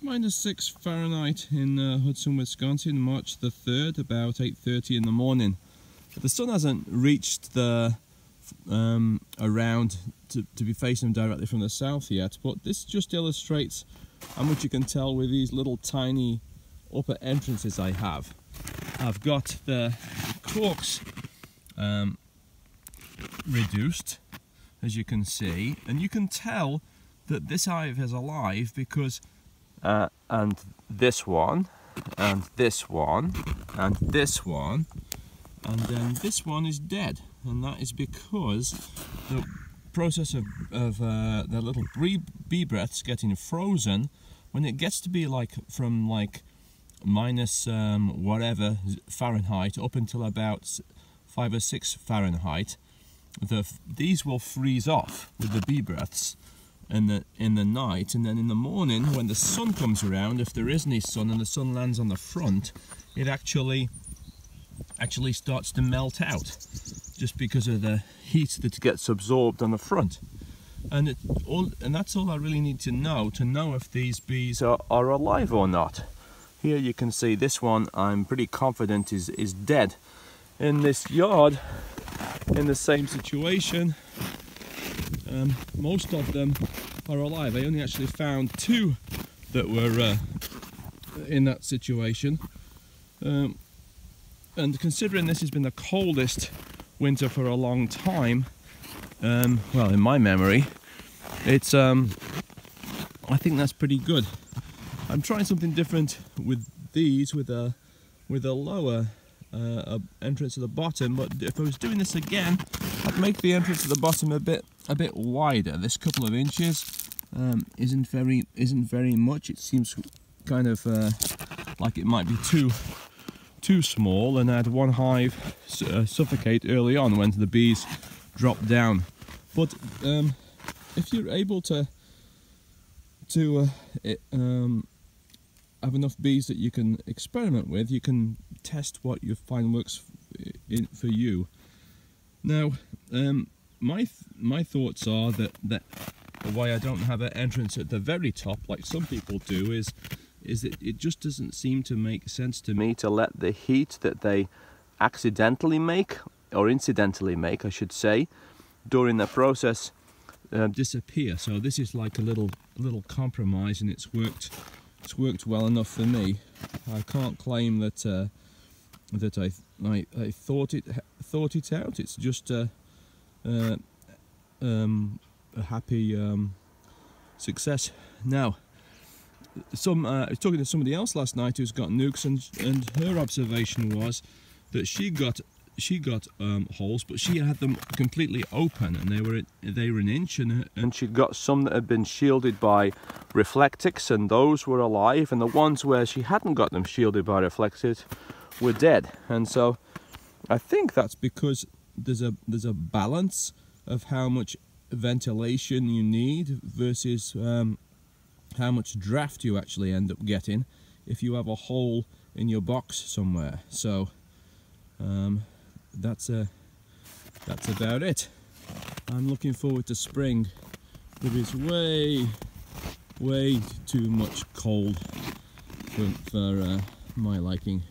Minus 6 Fahrenheit in uh, Hudson, Wisconsin, March the 3rd, about 8.30 in the morning. The sun hasn't reached the um, around to, to be facing directly from the south yet, but this just illustrates how much you can tell with these little tiny upper entrances I have. I've got the corks um, reduced, as you can see, and you can tell that this hive is alive because uh, and this one and this one and this one and then this one is dead. And that is because the process of, of uh, the little bee, bee breaths getting frozen when it gets to be like from like minus um, whatever Fahrenheit up until about five or six Fahrenheit the these will freeze off with the bee breaths in the in the night and then in the morning when the sun comes around if there is any sun and the sun lands on the front it actually actually starts to melt out just because of the heat that gets absorbed on the front. And it all and that's all I really need to know to know if these bees are, are alive or not. Here you can see this one I'm pretty confident is is dead. In this yard in the same situation um, most of them are alive I only actually found two that were uh, in that situation um, and considering this has been the coldest winter for a long time, um, well, in my memory, it's um, I think that's pretty good. I'm trying something different with these, with a with a lower uh, entrance at the bottom. But if I was doing this again, I'd make the entrance at the bottom a bit a bit wider. This couple of inches um, isn't very isn't very much. It seems kind of uh, like it might be too too small and had one hive uh, suffocate early on when the bees dropped down. But um, if you're able to to uh, it, um, have enough bees that you can experiment with, you can test what you find works in, for you. Now, um, my th my thoughts are that that why I don't have an entrance at the very top like some people do is is that it just doesn't seem to make sense to me to let the heat that they accidentally make or incidentally make I should say during the process uh, disappear so this is like a little little compromise and it's worked it's worked well enough for me. I can't claim that uh, that I, I, I thought it thought it out. It's just a, uh, um, a happy um, success. Now some uh, I was talking to somebody else last night who's got nucs, and and her observation was that she got she got um, holes, but she had them completely open, and they were they were an inch, and and she'd got some that had been shielded by reflectix, and those were alive, and the ones where she hadn't got them shielded by reflectix were dead, and so I think that's because there's a there's a balance of how much ventilation you need versus um, how much draft you actually end up getting if you have a hole in your box somewhere. So um, that's a that's about it. I'm looking forward to spring. It is way way too much cold for, for uh, my liking.